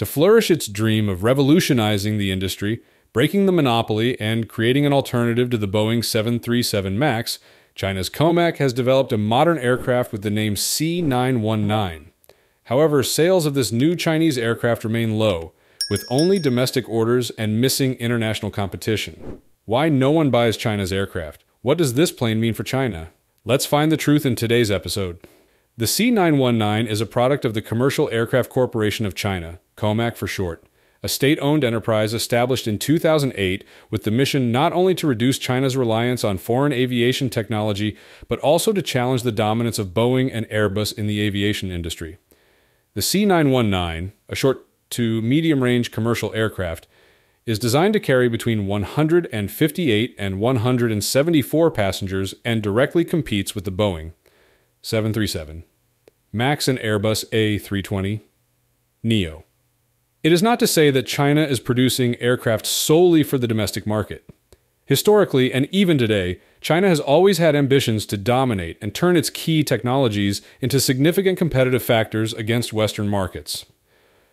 To flourish its dream of revolutionizing the industry, breaking the monopoly, and creating an alternative to the Boeing 737 MAX, China's COMAC has developed a modern aircraft with the name C 919. However, sales of this new Chinese aircraft remain low, with only domestic orders and missing international competition. Why no one buys China's aircraft? What does this plane mean for China? Let's find the truth in today's episode. The C919 is a product of the Commercial Aircraft Corporation of China, COMAC for short, a state owned enterprise established in 2008 with the mission not only to reduce China's reliance on foreign aviation technology, but also to challenge the dominance of Boeing and Airbus in the aviation industry. The C919, a short to medium range commercial aircraft, is designed to carry between 158 and 174 passengers and directly competes with the Boeing 737, MAX and Airbus A320, NEO. It is not to say that China is producing aircraft solely for the domestic market. Historically, and even today, China has always had ambitions to dominate and turn its key technologies into significant competitive factors against Western markets.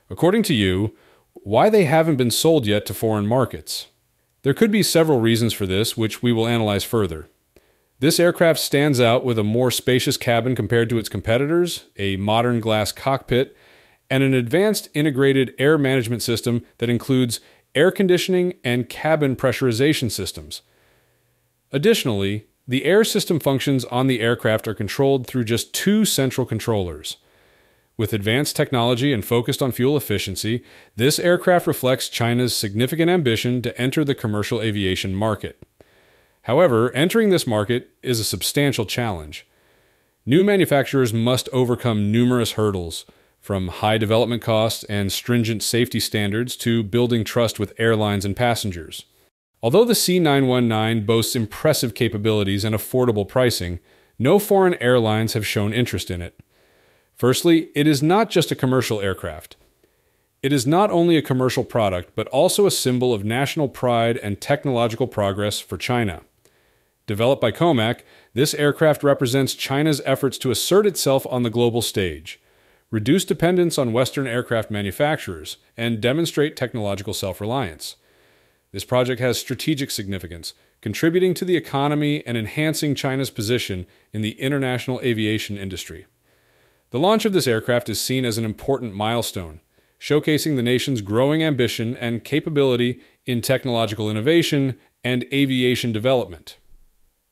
According to you, why they haven't been sold yet to foreign markets? There could be several reasons for this, which we will analyze further. This aircraft stands out with a more spacious cabin compared to its competitors, a modern glass cockpit, and an advanced integrated air management system that includes air conditioning and cabin pressurization systems. Additionally, the air system functions on the aircraft are controlled through just two central controllers. With advanced technology and focused on fuel efficiency, this aircraft reflects China's significant ambition to enter the commercial aviation market. However, entering this market is a substantial challenge. New manufacturers must overcome numerous hurdles, from high development costs and stringent safety standards to building trust with airlines and passengers. Although the C919 boasts impressive capabilities and affordable pricing, no foreign airlines have shown interest in it. Firstly, it is not just a commercial aircraft. It is not only a commercial product, but also a symbol of national pride and technological progress for China. Developed by COMAC, this aircraft represents China's efforts to assert itself on the global stage reduce dependence on Western aircraft manufacturers, and demonstrate technological self reliance. This project has strategic significance, contributing to the economy and enhancing China's position in the international aviation industry. The launch of this aircraft is seen as an important milestone, showcasing the nation's growing ambition and capability in technological innovation and aviation development.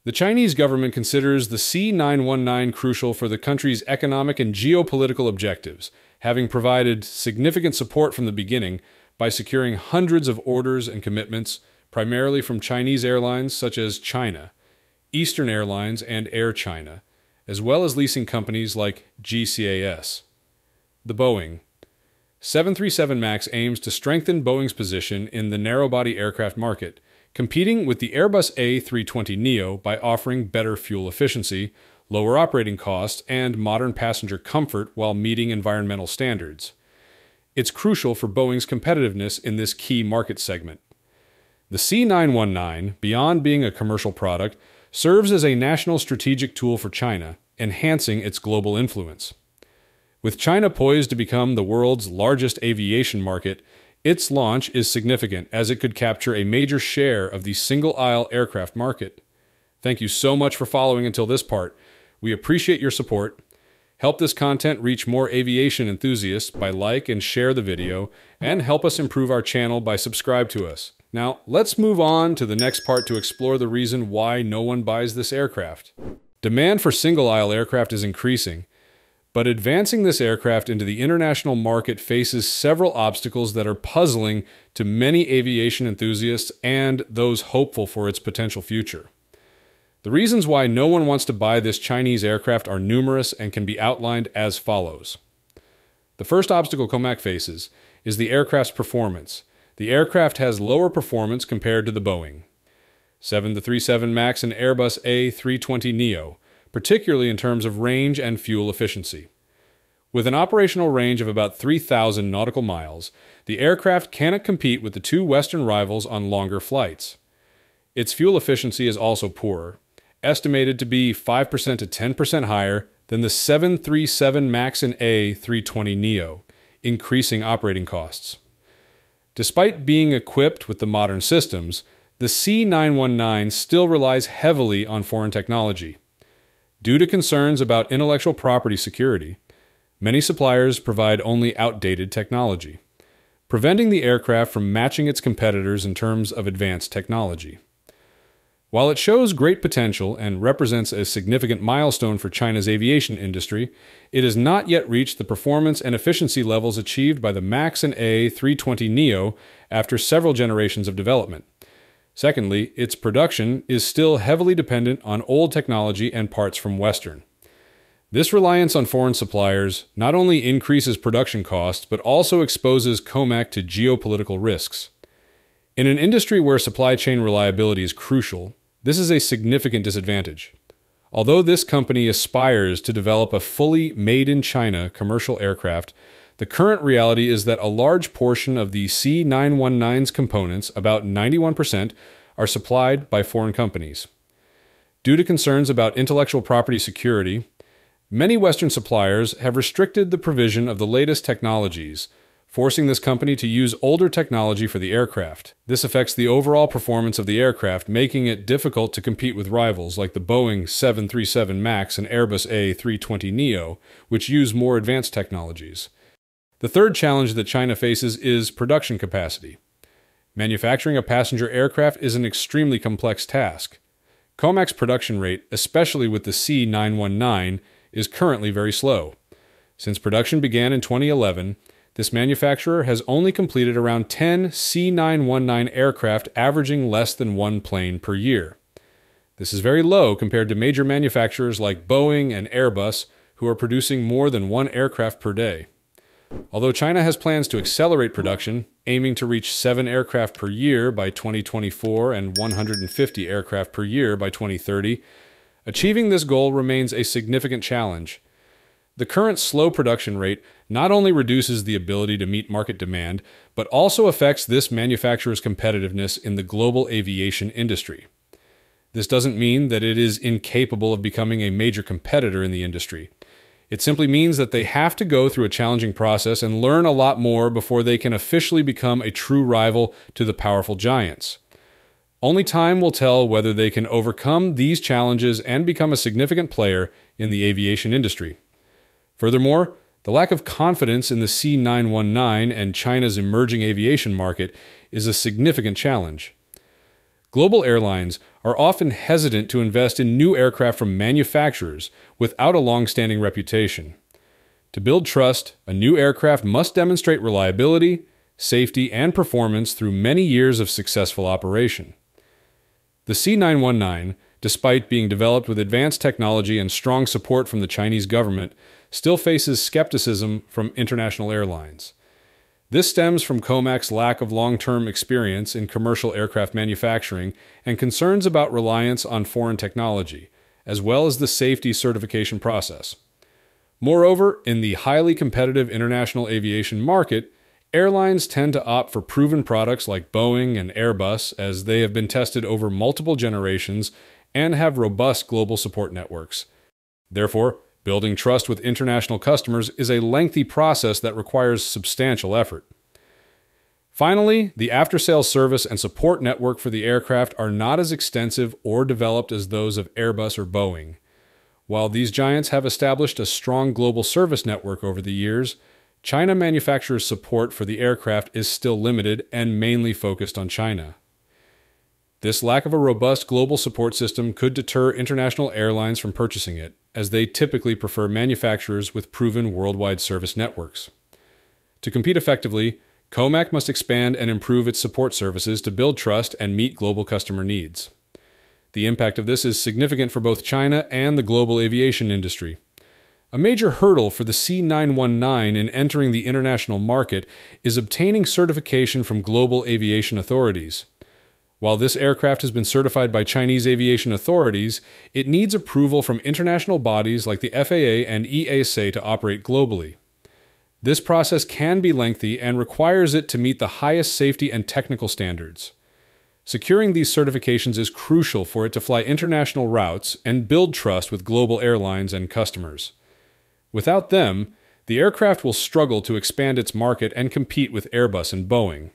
The Chinese government considers the C 919 crucial for the country's economic and geopolitical objectives, having provided significant support from the beginning by securing hundreds of orders and commitments, primarily from Chinese airlines such as China, Eastern Airlines, and Air China, as well as leasing companies like GCAS. The Boeing 737 MAX aims to strengthen Boeing's position in the narrow body aircraft market competing with the Airbus A320neo by offering better fuel efficiency, lower operating costs, and modern passenger comfort while meeting environmental standards. It's crucial for Boeing's competitiveness in this key market segment. The C919, beyond being a commercial product, serves as a national strategic tool for China, enhancing its global influence. With China poised to become the world's largest aviation market, its launch is significant as it could capture a major share of the single aisle aircraft market. Thank you so much for following until this part. We appreciate your support. Help this content reach more aviation enthusiasts by like and share the video, and help us improve our channel by subscribe to us. Now, let's move on to the next part to explore the reason why no one buys this aircraft. Demand for single aisle aircraft is increasing, but advancing this aircraft into the international market faces several obstacles that are puzzling to many aviation enthusiasts and those hopeful for its potential future. The reasons why no one wants to buy this Chinese aircraft are numerous and can be outlined as follows. The first obstacle Comac faces is the aircraft's performance. The aircraft has lower performance compared to the Boeing 737 MAX and Airbus A320neo particularly in terms of range and fuel efficiency. With an operational range of about 3,000 nautical miles, the aircraft cannot compete with the two Western rivals on longer flights. Its fuel efficiency is also poorer, estimated to be 5% to 10% higher than the 737 MAX and A320neo, increasing operating costs. Despite being equipped with the modern systems, the C919 still relies heavily on foreign technology. Due to concerns about intellectual property security, many suppliers provide only outdated technology, preventing the aircraft from matching its competitors in terms of advanced technology. While it shows great potential and represents a significant milestone for China's aviation industry, it has not yet reached the performance and efficiency levels achieved by the MAX and A320neo after several generations of development. Secondly, its production is still heavily dependent on old technology and parts from Western. This reliance on foreign suppliers not only increases production costs, but also exposes COMAC to geopolitical risks. In an industry where supply chain reliability is crucial, this is a significant disadvantage. Although this company aspires to develop a fully made in China commercial aircraft, the current reality is that a large portion of the C919's components, about 91%, are supplied by foreign companies. Due to concerns about intellectual property security, many Western suppliers have restricted the provision of the latest technologies forcing this company to use older technology for the aircraft. This affects the overall performance of the aircraft, making it difficult to compete with rivals like the Boeing 737 MAX and Airbus A320neo, which use more advanced technologies. The third challenge that China faces is production capacity. Manufacturing a passenger aircraft is an extremely complex task. COMAC's production rate, especially with the C919, is currently very slow. Since production began in 2011, this manufacturer has only completed around 10 C919 aircraft, averaging less than one plane per year. This is very low compared to major manufacturers like Boeing and Airbus, who are producing more than one aircraft per day. Although China has plans to accelerate production, aiming to reach 7 aircraft per year by 2024 and 150 aircraft per year by 2030, achieving this goal remains a significant challenge. The current slow production rate not only reduces the ability to meet market demand, but also affects this manufacturer's competitiveness in the global aviation industry. This doesn't mean that it is incapable of becoming a major competitor in the industry. It simply means that they have to go through a challenging process and learn a lot more before they can officially become a true rival to the powerful giants. Only time will tell whether they can overcome these challenges and become a significant player in the aviation industry. Furthermore, the lack of confidence in the C919 and China's emerging aviation market is a significant challenge. Global airlines are often hesitant to invest in new aircraft from manufacturers without a long standing reputation. To build trust, a new aircraft must demonstrate reliability, safety, and performance through many years of successful operation. The C919, despite being developed with advanced technology and strong support from the Chinese government, still faces skepticism from international airlines. This stems from COMAC's lack of long term experience in commercial aircraft manufacturing and concerns about reliance on foreign technology, as well as the safety certification process. Moreover, in the highly competitive international aviation market, airlines tend to opt for proven products like Boeing and Airbus as they have been tested over multiple generations and have robust global support networks. Therefore, Building trust with international customers is a lengthy process that requires substantial effort. Finally, the after sales service and support network for the aircraft are not as extensive or developed as those of Airbus or Boeing. While these giants have established a strong global service network over the years, China manufacturers' support for the aircraft is still limited and mainly focused on China. This lack of a robust global support system could deter international airlines from purchasing it, as they typically prefer manufacturers with proven worldwide service networks. To compete effectively, COMAC must expand and improve its support services to build trust and meet global customer needs. The impact of this is significant for both China and the global aviation industry. A major hurdle for the C919 in entering the international market is obtaining certification from global aviation authorities. While this aircraft has been certified by Chinese aviation authorities, it needs approval from international bodies like the FAA and EASA to operate globally. This process can be lengthy and requires it to meet the highest safety and technical standards. Securing these certifications is crucial for it to fly international routes and build trust with global airlines and customers. Without them, the aircraft will struggle to expand its market and compete with Airbus and Boeing.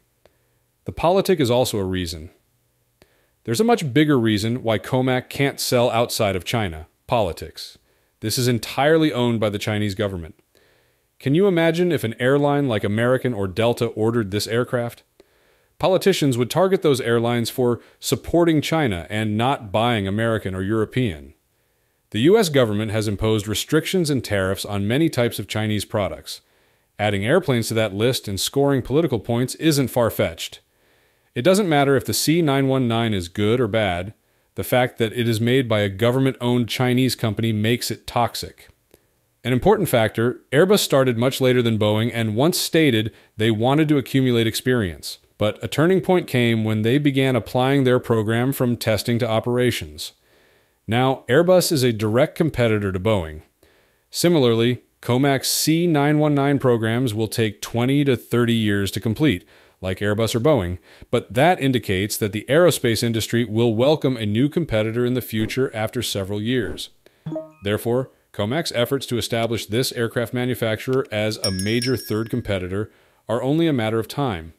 The politic is also a reason. There's a much bigger reason why Comac can't sell outside of China politics. This is entirely owned by the Chinese government. Can you imagine if an airline like American or Delta ordered this aircraft? Politicians would target those airlines for supporting China and not buying American or European. The US government has imposed restrictions and tariffs on many types of Chinese products. Adding airplanes to that list and scoring political points isn't far fetched. It doesn't matter if the C 919 is good or bad, the fact that it is made by a government owned Chinese company makes it toxic. An important factor Airbus started much later than Boeing and once stated they wanted to accumulate experience. But a turning point came when they began applying their program from testing to operations. Now, Airbus is a direct competitor to Boeing. Similarly, Comac's C919 programs will take 20 to 30 years to complete, like Airbus or Boeing, but that indicates that the aerospace industry will welcome a new competitor in the future after several years. Therefore, Comac's efforts to establish this aircraft manufacturer as a major third competitor are only a matter of time.